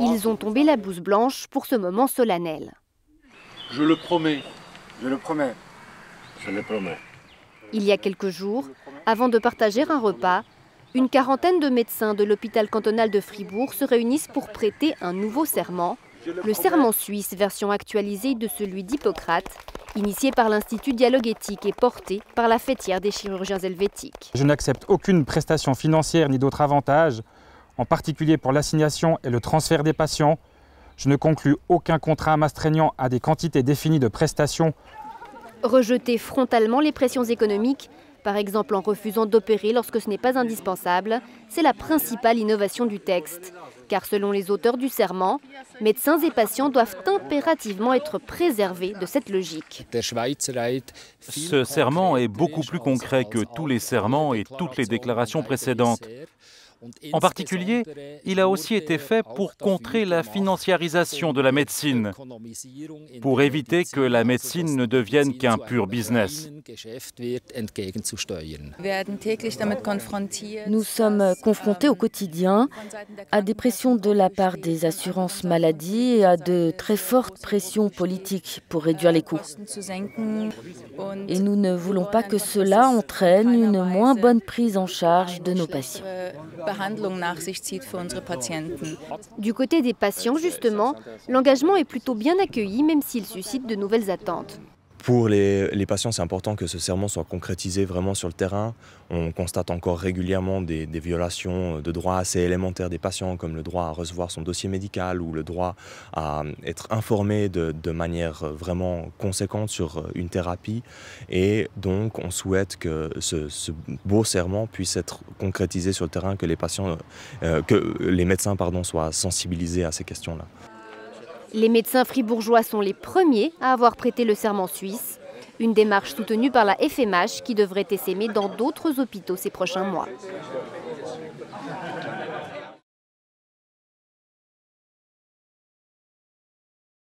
Ils ont tombé la blouse blanche pour ce moment solennel. Je le promets. Je le promets. Je le promets. Il y a quelques jours, avant de partager un repas, une quarantaine de médecins de l'hôpital cantonal de Fribourg se réunissent pour prêter un nouveau serment, le serment suisse, version actualisée de celui d'Hippocrate, initié par l'Institut Dialogue Éthique et porté par la fêtière des chirurgiens helvétiques. Je n'accepte aucune prestation financière ni d'autres avantages, en particulier pour l'assignation et le transfert des patients. Je ne conclus aucun contrat m'astreignant à des quantités définies de prestations. Rejeter frontalement les pressions économiques, par exemple en refusant d'opérer lorsque ce n'est pas indispensable, c'est la principale innovation du texte. Car selon les auteurs du serment, médecins et patients doivent impérativement être préservés de cette logique. Ce serment est beaucoup plus concret que tous les serments et toutes les déclarations précédentes. En particulier, il a aussi été fait pour contrer la financiarisation de la médecine, pour éviter que la médecine ne devienne qu'un pur business. Nous sommes confrontés au quotidien à des pressions de la part des assurances maladie et à de très fortes pressions politiques pour réduire les coûts. Et nous ne voulons pas que cela entraîne une moins bonne prise en charge de nos patients. Du côté des patients, justement, l'engagement est plutôt bien accueilli, même s'il suscite de nouvelles attentes. Pour les, patients, c'est important que ce serment soit concrétisé vraiment sur le terrain. On constate encore régulièrement des, violations de droits assez élémentaires des patients, comme le droit à recevoir son dossier médical ou le droit à être informé de, manière vraiment conséquente sur une thérapie. Et donc, on souhaite que ce, beau serment puisse être concrétisé sur le terrain, que les patients, euh, que les médecins, pardon, soient sensibilisés à ces questions-là. Les médecins fribourgeois sont les premiers à avoir prêté le serment suisse, une démarche soutenue par la FMH qui devrait essaimer dans d'autres hôpitaux ces prochains mois.